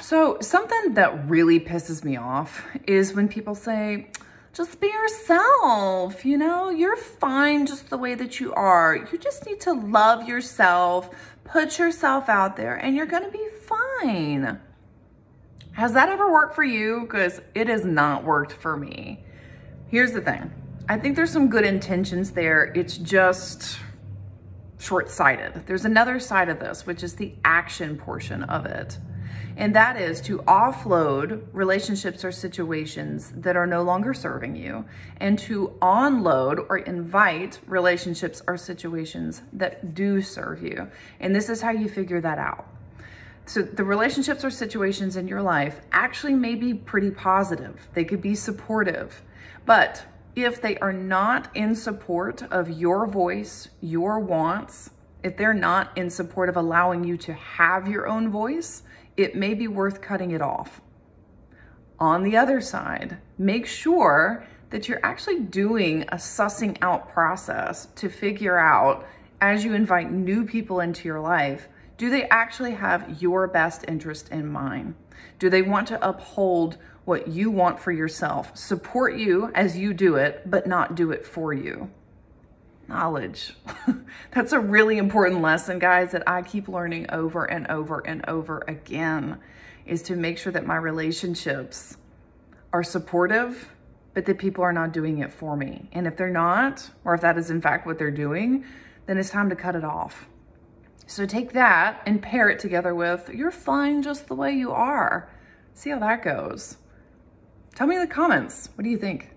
So something that really pisses me off is when people say, just be yourself, you know, you're fine just the way that you are. You just need to love yourself, put yourself out there and you're gonna be fine. Has that ever worked for you? Because it has not worked for me. Here's the thing. I think there's some good intentions there. It's just short-sighted. There's another side of this, which is the action portion of it. And that is to offload relationships or situations that are no longer serving you and to onload or invite relationships or situations that do serve you. And this is how you figure that out. So the relationships or situations in your life actually may be pretty positive. They could be supportive, but if they are not in support of your voice, your wants, if they're not in support of allowing you to have your own voice, it may be worth cutting it off. On the other side, make sure that you're actually doing a sussing out process to figure out as you invite new people into your life, do they actually have your best interest in mind? Do they want to uphold what you want for yourself, support you as you do it, but not do it for you? Knowledge. That's a really important lesson, guys, that I keep learning over and over and over again is to make sure that my relationships are supportive, but that people are not doing it for me. And if they're not, or if that is in fact what they're doing, then it's time to cut it off. So take that and pair it together with, you're fine just the way you are. See how that goes. Tell me in the comments, what do you think?